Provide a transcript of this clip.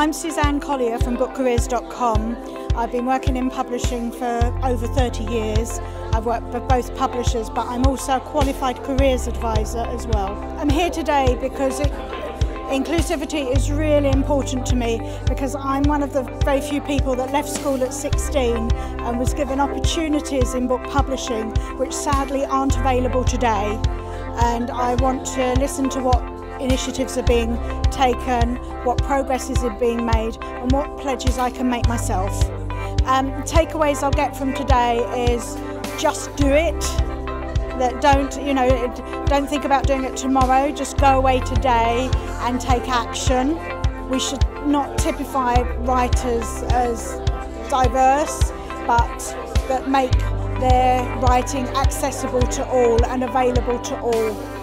I'm Suzanne Collier from bookcareers.com. I've been working in publishing for over 30 years. I've worked for both publishers, but I'm also a qualified careers advisor as well. I'm here today because it, inclusivity is really important to me because I'm one of the very few people that left school at 16 and was given opportunities in book publishing which sadly aren't available today. And I want to listen to what initiatives are being taken, what progresses are being made, and what pledges I can make myself. Um, takeaways I'll get from today is just do it. That don't you know don't think about doing it tomorrow. Just go away today and take action. We should not typify writers as diverse, but that make their writing accessible to all and available to all.